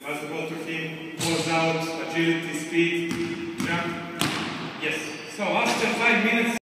Pass the ball to him, goes out, agility, speed, jump. Yes. So after five minutes,